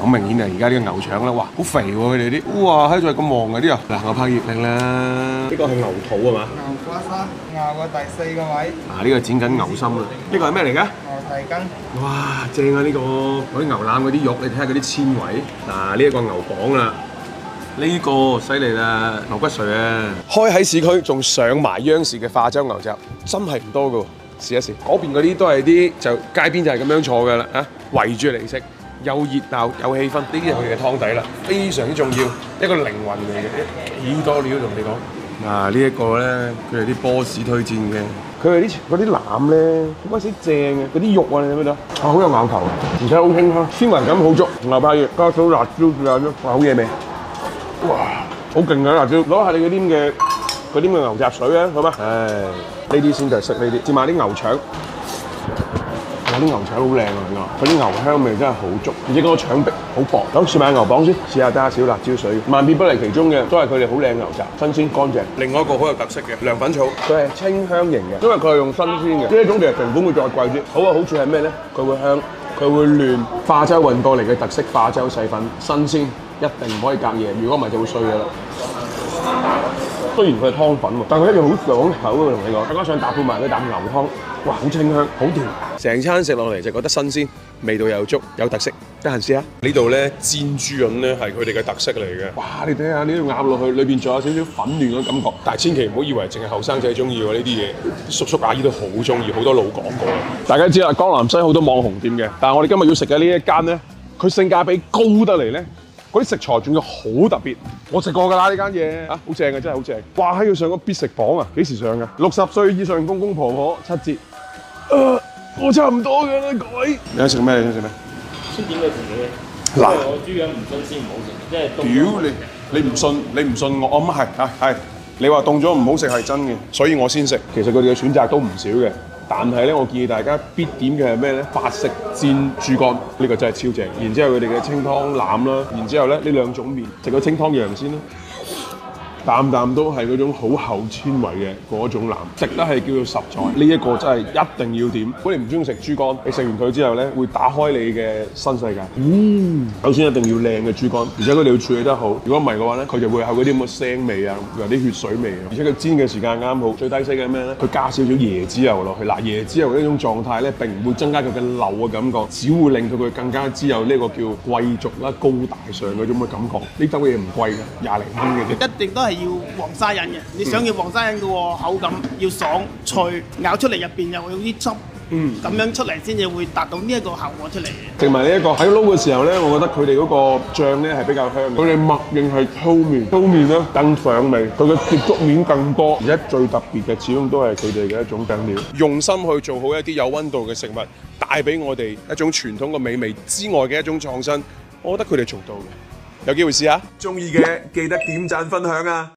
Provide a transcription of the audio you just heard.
好明顯啊！而家呢個牛腸啦，哇，好肥喎佢哋啲，哇，喺度係咁旺嘅啲啊！嗱，我拍月令啦，呢個係牛肚啊嘛，牛骨啦，牛個第四個位，嗱呢個剪緊牛心啦，呢個係咩嚟㗎？牛蹄筋，哇，正啊！呢、個嗰啲牛腩嗰啲肉，你睇下嗰啲纖維。嗱，呢一個牛膀啦，呢、個犀利啦，牛骨髓啊！開喺市區，仲上埋央視嘅化州牛雜，真係唔多噶喎。試一試，嗰邊嗰啲都係啲就街邊就係咁樣坐噶啦，啊，圍住嚟食，有熱鬧有氣氛，呢啲係佢哋嘅湯底啦，非常之重要，一個靈魂嚟嘅，好多料同你講。嗱、呢一個咧，佢哋啲 boss 推薦嘅，佢哋啲嗰啲腩咧，好鬼死正嘅，嗰啲肉啊，你睇唔睇到？啊，好有咬頭，而且好清香，纖維感好足，牛百葉加少辣椒醬啫，哇，好嘢味！哇，好勁嘅辣椒，攞下你嗰啲咁嘅嗰啲咁嘅牛雜水啊，好嘛？唉，呢啲先就係識呢啲，接埋啲牛腸。哇！啲牛腸好靚啊，佢啲牛香味真係好足，而且嗰個腸壁好薄。咁試埋牛磅先，試下加少辣椒水，萬變不離其中嘅都係佢哋好靚牛雜，新鮮乾淨。另外一個好有特色嘅涼粉草，佢係清香型嘅，因為佢係用新鮮嘅。呢一種其實成本會再貴啲。好嘅好處係咩咧？佢會香，佢會嫩，化州運過嚟嘅特色化州細粉，新鮮，一定唔可以隔夜，如果唔係就會碎嘅啦。雖然佢係湯粉喎，但佢一樣好爽口啊！同你講，再加上搭配埋嗰啖牛湯，哇，好清香，好甜。成餐食落嚟就覺得新鮮，味道又足，有特色。得閒試下。呢度咧煎豬潤咧係佢哋嘅特色嚟嘅。哇！你睇下呢度咬落去，裏邊仲有少少粉嫩嘅感覺。但係千祈唔好以為淨係後生仔中意喎呢啲嘢，叔叔阿姨都好中意，好多老講過。大家知啦，江南西好多網紅店嘅，但係我哋今日要食嘅呢一間咧，佢性價比高得嚟咧。嗰啲食材仲要好特別，我食過㗎啦呢間嘢，啊好正嘅真係好正。哇！喺要上個必食榜啊，幾時上㗎？六十歲以上公公婆婆七折。呃我差唔多㗎啦，各位。你想食咩？你想食咩？先點佢條嘢。嗱我豬樣唔新鮮唔好食，即係屌你！你唔信？你唔信我？我咁係係係。你話凍咗唔好食係真嘅，所以我先食。其實佢哋嘅選擇都唔少嘅，但係咧，我建議大家必點嘅係咩咧？法式煎豬肝，呢、個真係超正。然之後佢哋嘅清湯腩啦，然之後咧呢兩種麵，食個清湯羊先啦。啖啖都係嗰種好厚纖維嘅嗰種腩，食得係叫做實在。呢、一個真係一定要點。如果你唔中意食豬肝，你食完佢之後咧，會打開你嘅新世界。嗯，首先一定要靚嘅豬肝，而且佢哋要處理得好。如果唔係嘅話咧，佢就會有嗰啲咁嘅腥味啊，有啲血水味啊。而且佢煎嘅時間啱好，最低息嘅咩咧？佢加少少椰子油落去。嗱，椰子油呢種狀態咧，並唔會增加佢嘅流嘅感覺，只會令到佢更加之有呢個叫貴族啦、高大上嗰種嘅感覺。呢兜嘢唔貴嘅，廿零蚊嘅啫。一定都係要黃沙印嘅。你想要黃沙印嘅喎，口感要爽脆，咬出嚟入邊又會有啲汁，嗯咁樣出嚟先至會達到呢一個效果出嚟嘅。食埋呢一個喺撈嘅時候咧，我覺得佢哋嗰個醬咧係比較香嘅。佢哋默認係粗麵，粗麵咧更上味，佢嘅接觸面更多，而家最特別嘅始終都係佢哋嘅一種醬料。用心去做好一啲有温度嘅食物，帶俾我哋一種傳統嘅美味之外嘅一種創新，我覺得佢哋做到嘅。有機會試下，中意嘅記得點讚分享啊！